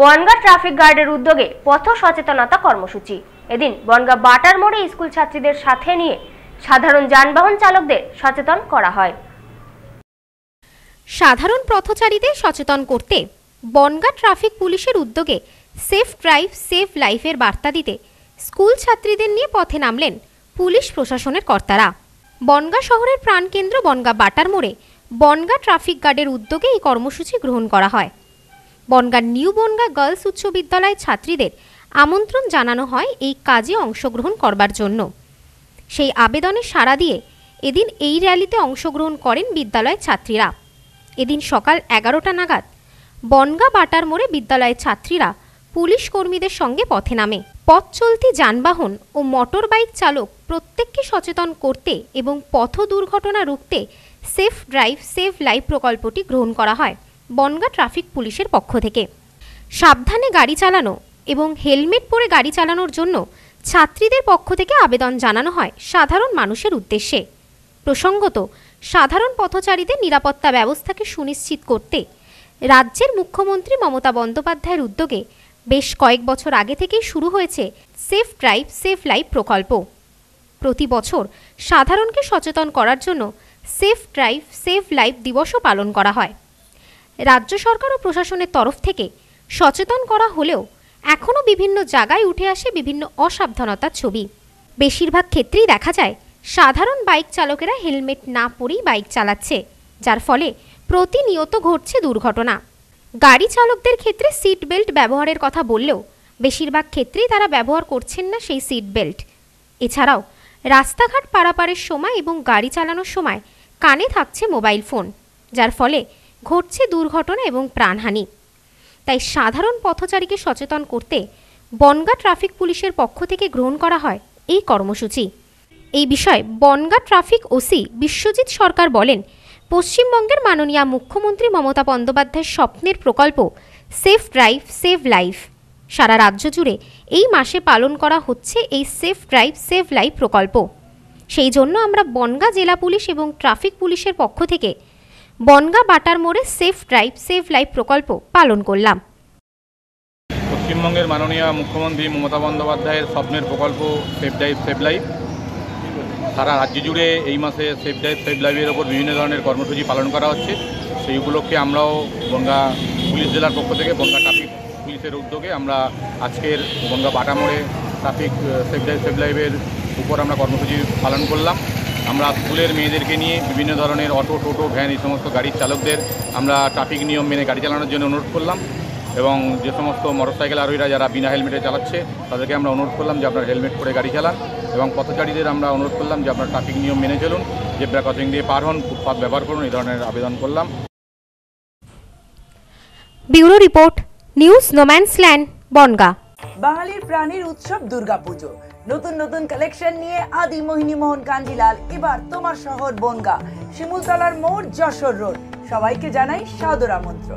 Bongaon traffic গার্ডের উদ্যোগে পথ সচেতনতা কর্মসূচি। এদিন বনগা বাটার মোড়ে স্কুল ছাত্রীদের সাথে নিয়ে সাধারণ যানবাহন চালকদের সচেতন করা হয়। সাধারণ পথচারীদের সচেতন করতে বনগা ট্রাফিক পুলিশের উদ্যোগে সেফ ড্রাইভ, সেফ লাইফের বার্তা দিতে স্কুল ছাত্রীদের নিয়ে পথে নামলেন পুলিশ প্রশাসনের কর্তারা। বনগা শহরের প্রাণকেন্দ্র বনগা বাটার মোড়ে বনগা ট্রাফিক গার্ডের উদ্যোগে এই কর্মসূচি গ্রহণ করা হয়। বনগার নিউ বনগা গার্লস উচ্চ বিদ্যালয়ের ছাত্রীদের আমন্ত্রণ জানানো হয় এই কাজে অংশগ্রহণ করবার জন্য। সেই আবেদনে সাড়া দিয়ে এদিন এই র্যালিতে অংশগ্রহণ করেন বিদ্যালয়ের ছাত্রীরা। এদিন সকাল এগারোটা নাগাদ বনগা বাটার মোড়ে বিদ্যালয়ের ছাত্রীরা পুলিশ কর্মীদের সঙ্গে পথে নামে। পথ চলতি যানবাহন ও মোটর বাইক চালক প্রত্যেককে সচেতন করতে এবং পথ দুর্ঘটনা রুখতে সেফ ড্রাইভ, সেফ লাইফ প্রকল্পটি গ্রহণ করা হয়। বনগা ট্রাফিক পুলিশের পক্ষ থেকে। সাবধানে গাড়ি চালানো এবং হেলমেট পরে গাড়ি চালানোর জন্য ছাত্রীদের পক্ষ থেকে আবেদন জানানো হয় সাধারণ মানুষের উদ্দেশ্যে। প্রসঙ্গত, সাধারণ পথচারীদের নিরাপত্তা ব্যবস্থাকে সুনিশ্চিত করতে রাজ্যের মুখ্যমন্ত্রী মমতা বন্দ্যোপাধ্যায়ের উদ্যোগে বেশ কয়েক বছর আগে থেকেই শুরু হয়েছে সেফ ড্রাইভ, সেফ লাইফ প্রকল্প। প্রতি বছর সাধারণকে সচেতন করার জন্য সেফ ড্রাইভ, সেফ লাইফ দিবসও পালন করা হয়। রাজ্য সরকার ও প্রশাসনের তরফ থেকে সচেতন করা হলেও এখনও বিভিন্ন জায়গায় উঠে আসে বিভিন্ন অসাবধানতার ছবি। বেশিরভাগ ক্ষেত্রেই দেখা যায় সাধারণ বাইক চালকেরা হেলমেট না পরেই বাইক চালাচ্ছে, যার ফলে প্রতিনিয়ত ঘটছে দুর্ঘটনা। গাড়ি চালকদের ক্ষেত্রে সিট বেল্ট ব্যবহারের কথা বললেও বেশিরভাগ ক্ষেত্রেই তারা ব্যবহার করছেন না সেই সিট বেল্ট। এছাড়াও রাস্তাঘাট পারাপারের সময় এবং গাড়ি চালানোর সময় কানে থাকছে মোবাইল ফোন, যার ফলে ঘটছে দুর্ঘটনা এবং প্রাণহানি। তাই সাধারণ পথচারীকে সচেতন করতে বনগা ট্রাফিক পুলিশের পক্ষ থেকে গ্রহণ করা হয় এই কর্মসূচি। এই বিষয়ে বনগা ট্রাফিক ওসি বিশ্বজিৎ সরকার বলেন, পশ্চিমবঙ্গের মাননীয় মুখ্যমন্ত্রী মমতা বন্দ্যোপাধ্যায়ের স্বপ্নের প্রকল্প সেফ ড্রাইভ, সেভ লাইফ। সারা রাজ্য জুড়ে এই মাসে পালন করা হচ্ছে এই সেফ ড্রাইভ, সেভ লাইফ প্রকল্প। সেই জন্য আমরা বনগা জেলা পুলিশ এবং ট্রাফিক পুলিশের পক্ষ থেকে বনগা বাটার মোড়ে সেফ ড্রাইভ সেভ লাইফ প্রকল্প পালন করলাম। পশ্চিমবঙ্গের মাননীয় মুখ্যমন্ত্রী মমতা বন্দ্যোপাধ্যায়ের স্বপ্নের প্রকল্প, সেফ ড্রাইভ সেভ লাইফ। সারা রাজ্য জুড়ে এই মাসে সেফ ড্রাইভ সেভ লাইফের ওপর বিভিন্ন ধরনের কর্মসূচি পালন করা হচ্ছে। সেই উপলক্ষে আমরাও বনগা পুলিশ জেলার পক্ষ থেকে, বনগা ট্রাফিক পুলিশের উদ্যোগে আমরা আজকের বনগা বাটামোড়ে ট্রাফিক, সেফ ড্রাইভ সেভ লাইফের উপর আমরা কর্মসূচি পালন করলাম। আমরা স্কুলের মেয়েদেরকে নিয়ে বিভিন্ন ধরনের অটো, টোটো, ভ্যান এই সমস্ত গাড়ির চালকদের আমরা ট্রাফিক নিয়ম মেনে গাড়ি চালানোর জন্য অনুরোধ করলাম এবং যে সমস্ত মোটরসাইকেল আরোহীরা যারা বিনা হেলমেটে চালাচ্ছে, তাদেরকে আমরা অনুরোধ করলাম যে আপনার হেলমেট পরে গাড়ি চালান এবং পথচারীদের আমরা অনুরোধ করলাম যে আপনার ট্রাফিক নিয়ম মেনে চলুন, জেব্রা ক্রসিং দিয়ে পার হন ফুটপাথ ব্যবহার করুন, এই ধরনের আবেদন করলাম। Bureau report, news no man's land Bangaon. বাঙালির প্রাণীর উৎসব দুর্গাপুজো। নতুন নতুন কালেকশন নিয়ে আদি মোহিনী মোহন কাঞ্জিলাল, এবার তোমার শহর বনগা, শিমুলতলার মোড় যশোর রোড। সবাইকে জানাই সাদর আমন্ত্রণ।